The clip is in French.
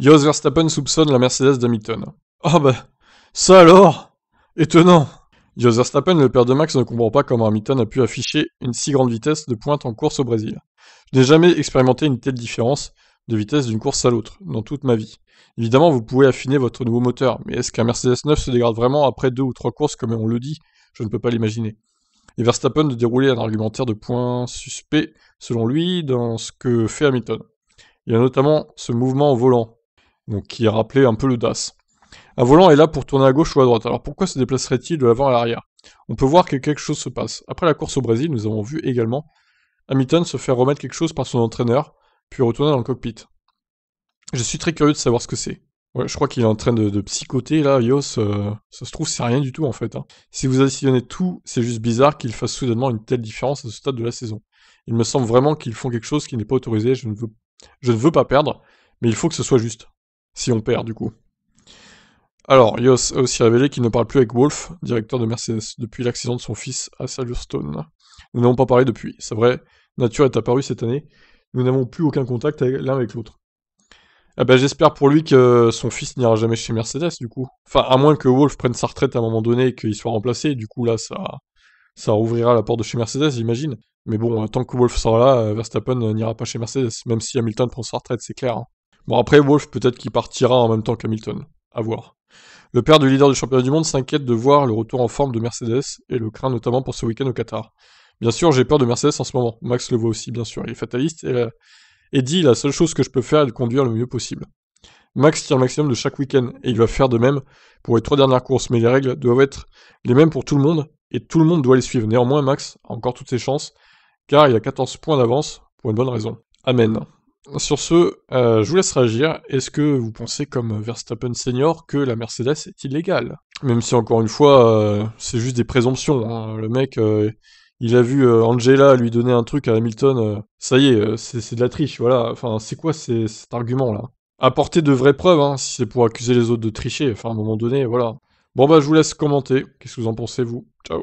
Jos Verstappen soupçonne la Mercedes d'Hamilton. Oh bah, ça alors? Étonnant Jos Verstappen, le père de Max, ne comprend pas comment Hamilton a pu afficher une si grande vitesse de pointe en course au Brésil. Je n'ai jamais expérimenté une telle différence de vitesse d'une course à l'autre, dans toute ma vie. Évidemment, vous pouvez affiner votre nouveau moteur, mais est-ce qu'un Mercedes 9 se dégrade vraiment après deux ou trois courses comme on le dit? Je ne peux pas l'imaginer. Et Verstappen de un argumentaire de points suspects, selon lui, dans ce que fait Hamilton. Il y a notamment ce mouvement au volant, donc qui a rappelé un peu le DAS. Un volant est là pour tourner à gauche ou à droite, alors pourquoi se déplacerait-il de l'avant à l'arrière? On peut voir que quelque chose se passe. Après la course au Brésil, nous avons vu également Hamilton se faire remettre quelque chose par son entraîneur, puis retourner dans le cockpit. Je suis très curieux de savoir ce que c'est. Ouais, je crois qu'il est en train de, psychoter là, Yos. Euh, ça se trouve, c'est rien du tout en fait. Hein. Si vous additionnez tout, c'est juste bizarre qu'il fasse soudainement une telle différence à ce stade de la saison. Il me semble vraiment qu'ils font quelque chose qui n'est pas autorisé. Je ne, veux, je ne veux pas perdre, mais il faut que ce soit juste. Si on perd, du coup. Alors, Yos a aussi révélé qu'il ne parle plus avec Wolf, directeur de Mercedes, depuis l'accident de son fils à Silverstone. Nous n'avons pas parlé depuis. C'est vrai, Nature est apparue cette année. Nous n'avons plus aucun contact l'un avec l'autre. Ah bah, j'espère pour lui que son fils n'ira jamais chez Mercedes, du coup. Enfin, à moins que Wolf prenne sa retraite à un moment donné et qu'il soit remplacé, du coup, là, ça, ça rouvrira la porte de chez Mercedes, j'imagine. Mais bon, tant que Wolf sera là, euh, Verstappen n'ira pas chez Mercedes, même si Hamilton prend sa retraite, c'est clair. Hein. Bon, après, Wolf, peut-être qu'il partira en même temps qu'Hamilton. À voir. Le père du leader du championnat du monde s'inquiète de voir le retour en forme de Mercedes, et le craint notamment pour ce week-end au Qatar. Bien sûr, j'ai peur de Mercedes en ce moment. Max le voit aussi, bien sûr. Il est fataliste, et et dit la seule chose que je peux faire est de conduire le mieux possible. Max tire le maximum de chaque week-end et il va faire de même pour les trois dernières courses, mais les règles doivent être les mêmes pour tout le monde et tout le monde doit les suivre. Néanmoins, Max a encore toutes ses chances car il a 14 points d'avance pour une bonne raison. Amen. Sur ce, euh, je vous laisse réagir. Est-ce que vous pensez, comme Verstappen senior, que la Mercedes est illégale? Même si, encore une fois, euh, c'est juste des présomptions. Hein. Le mec, euh, il a vu Angela lui donner un truc à Hamilton, ça y est, c'est de la triche, voilà. Enfin, c'est quoi cet argument-là Apporter de vraies preuves, hein, si c'est pour accuser les autres de tricher, enfin, à un moment donné, voilà. Bon bah, je vous laisse commenter, qu'est-ce que vous en pensez, vous? Ciao